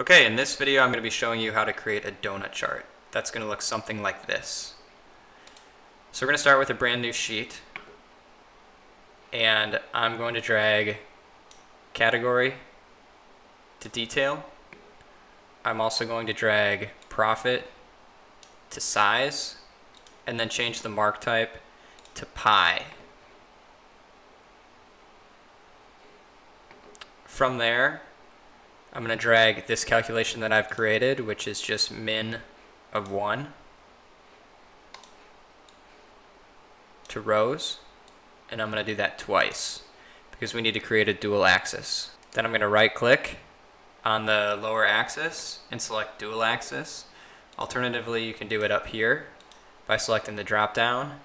Okay, in this video I'm going to be showing you how to create a donut chart. That's going to look something like this. So we're going to start with a brand new sheet. And I'm going to drag category to detail. I'm also going to drag profit to size and then change the mark type to pie. From there, I'm going to drag this calculation that I've created, which is just min of 1, to rows, and I'm going to do that twice because we need to create a dual axis. Then I'm going to right click on the lower axis and select dual axis. Alternatively, you can do it up here by selecting the drop down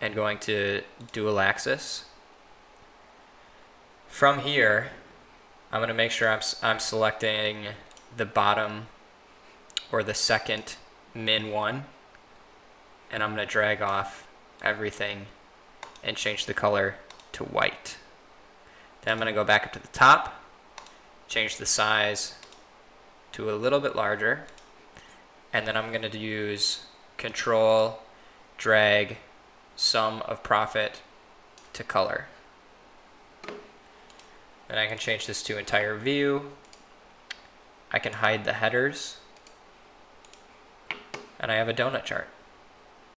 and going to dual axis. From here, I'm going to make sure I'm, I'm selecting the bottom or the second min one and I'm going to drag off everything and change the color to white. Then I'm going to go back up to the top, change the size to a little bit larger, and then I'm going to use control, drag, sum of profit to color. Then I can change this to entire view. I can hide the headers. And I have a donut chart.